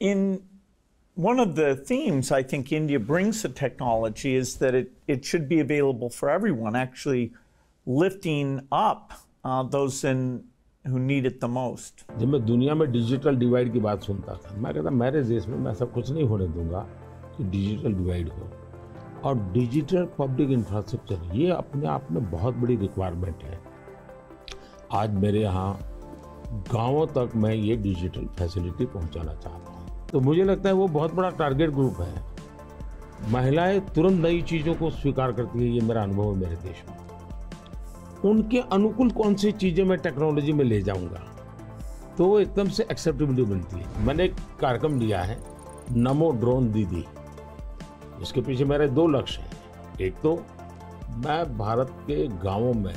In one of the themes I think India brings to technology is that it, it should be available for everyone, actually lifting up uh, those in who need it the most. जब मैं दुनिया में digital divide की बात सुनता था मैं कहता मेरे देश में मैं ऐसा कुछ नहीं होने दूंगा कि डिजिटल डिवाइड हो और डिजिटल पब्लिक इंफ्रास्ट्रक्चर ये अपने आप में बहुत बड़ी रिक्वायरमेंट है आज मेरे यहाँ गांवों तक मैं ये डिजिटल फैसिलिटी पहुंचाना चाहता हूँ तो मुझे लगता है वो बहुत बड़ा टारगेट ग्रुप है। महिलाएँ तुरंत नई चीज़ों को स्वीकार करती है, ये मेरा अनुभव है मेरे देश में। उनके अनुकूल कौन सी चीज़ें मैं टेक्नोलॉजी में ले जाऊँगा? तो वो एकदम से एक्सेप्टेबिलिटी बनती है। मैंने एक कार्यक्रम लिया है, नमो ड्रोन दीदी। इसके पीछे मेरे दो लक्ष्य हैं। एक तो मैं भारत के गाँवों में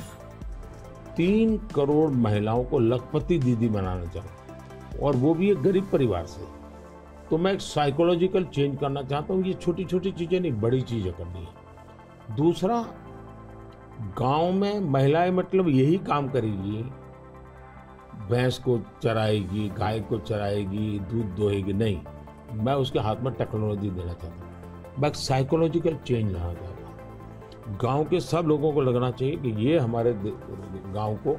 तीन करोड़ महिलाओं को लखपति दीदी बनाना चाहूँ और वो भी एक गरीब परिवार से। तो मैं एक साइकोलॉजिकल चेंज करना चाहता हूँ। ये छोटी छोटी चीज़ें नहीं, बड़ी चीज़ें करनी है। दूसरा, गाँव में महिलाएँ मतलब यही काम करेगी। भैंस को चराएगी, गाय को चराएगी, दूध दोहेगी, नहीं। मैं उसके हाथ में टेक्नोलॉजी देना चाहता हूँ। मैं साइकोलॉजिकल चेंज लाना चाहता हूँ। गाँव के सब लोगों को लगना चाहिए कि ये हमारे गाँव को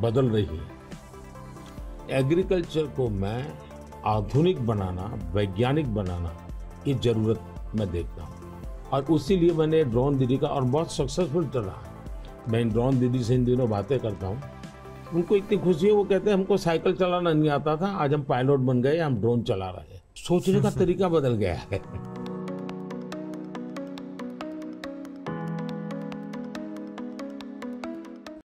बदल रही है। एग्रीकल्चर को मैं आधुनिक बनाना वैज्ञानिक बनाना ये ज़रूरत मैं देखता हूँ। और उसी लिए मैंने ड्रोन दीदी का और बहुत सक्सेसफुल चला मैं इन ड्रोन दीदी से इन दिनों बातें करता हूँ। उनको इतनी खुशी है वो कहते हैं हमको साइकिल चलाना नहीं आता था आज हम पायलट बन गए हम ड्रोन चला रहे हैं। सोचने का तरीका बदल गया है।